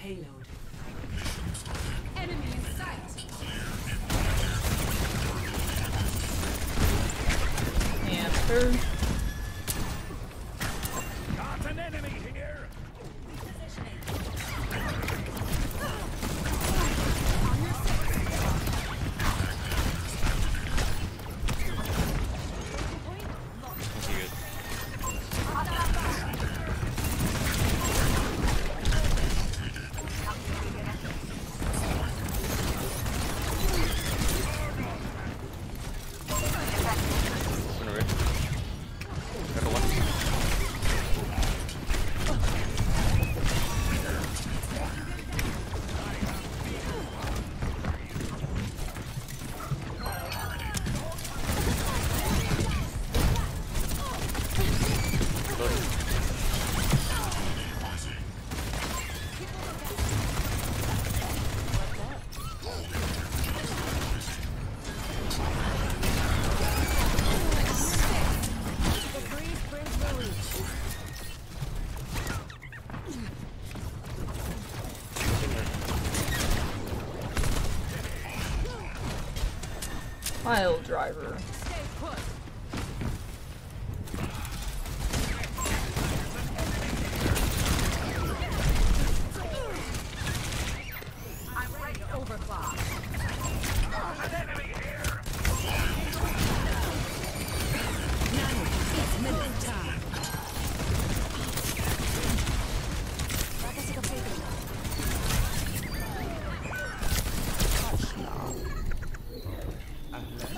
payload. Enemy in sight. Panther. Pile driver.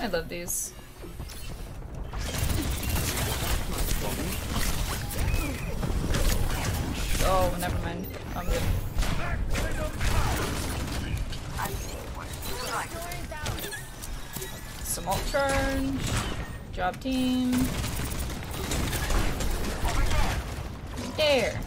I love these. Oh, never mind. I'm good. Some alt charge. Job team. There.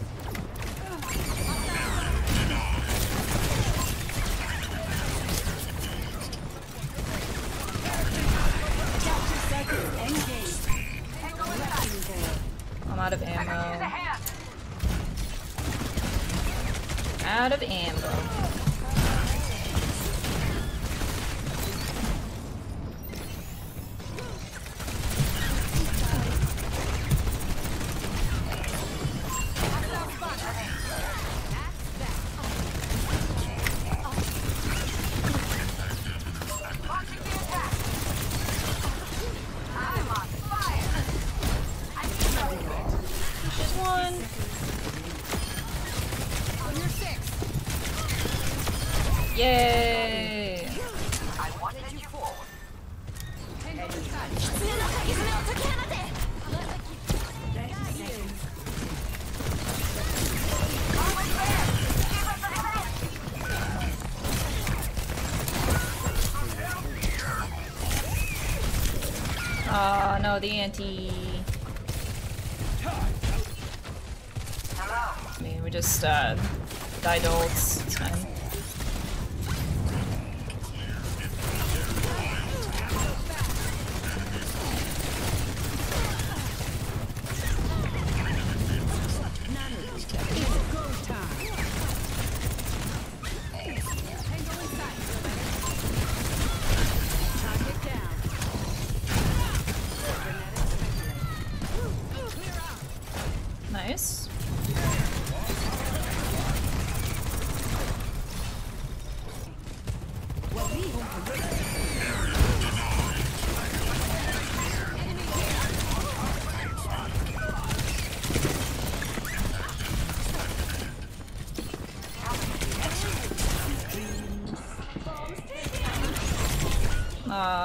Yay! Ah, no, the anti. I mean, we just uh, died ults. It's fine.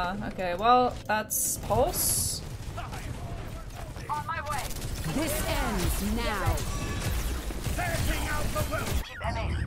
Ah, okay, well, that's Pulse. This ends now. Setting out the will! Primary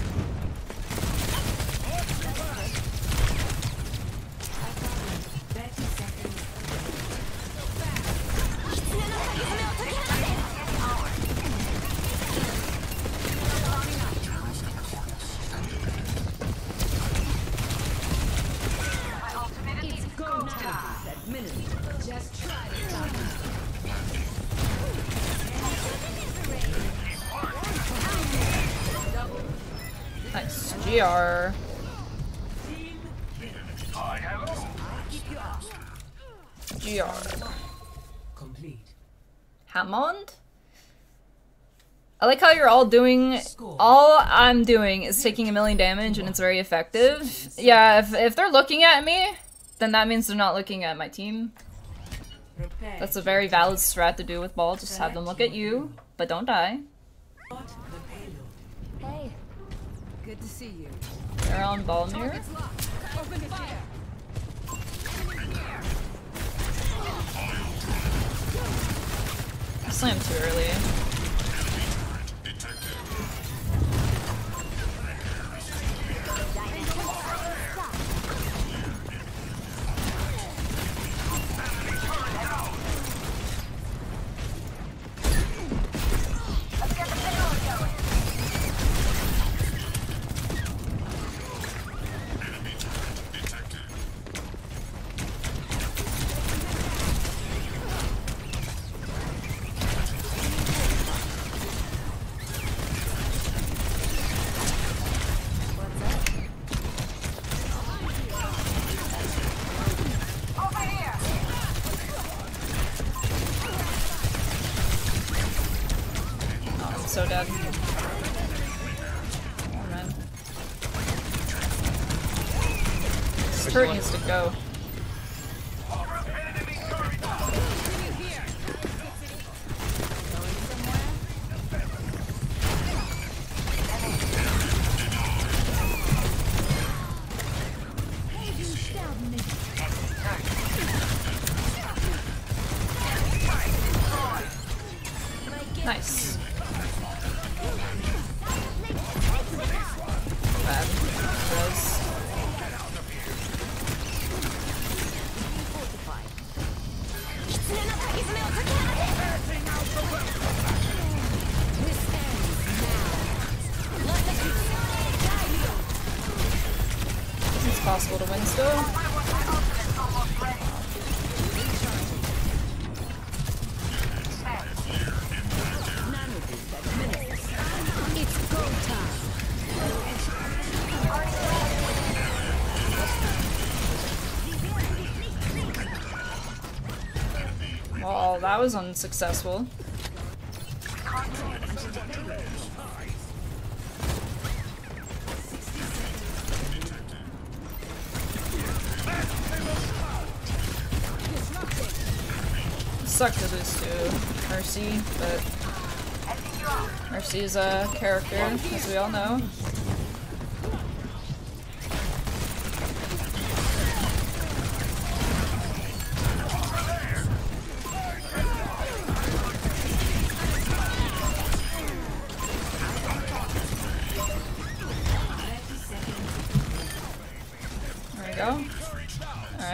GR. GR. Complete. Hammond? I like how you're all doing. All I'm doing is taking a million damage and it's very effective. Yeah, if, if they're looking at me, then that means they're not looking at my team. That's a very valid strat to do with ball. Just have them look at you, but don't die. Good to see you. They're on ball mirror. Target's locked. Open fire. Slam too early. Go. Nice. Possible to win still. Well, that was unsuccessful. Sucked to lose to Mercy, but Mercy is a character, as we all know.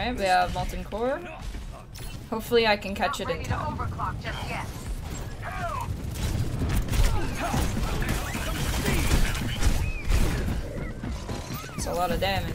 Alright, we have Molten Core. Hopefully I can catch it in time. It's a lot of damage.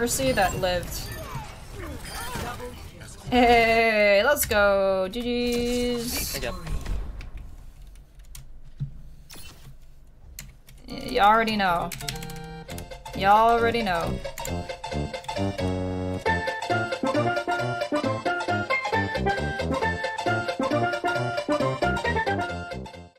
Mercy that lived. Hey, let's go. GG's. Good job. You already know. You already know.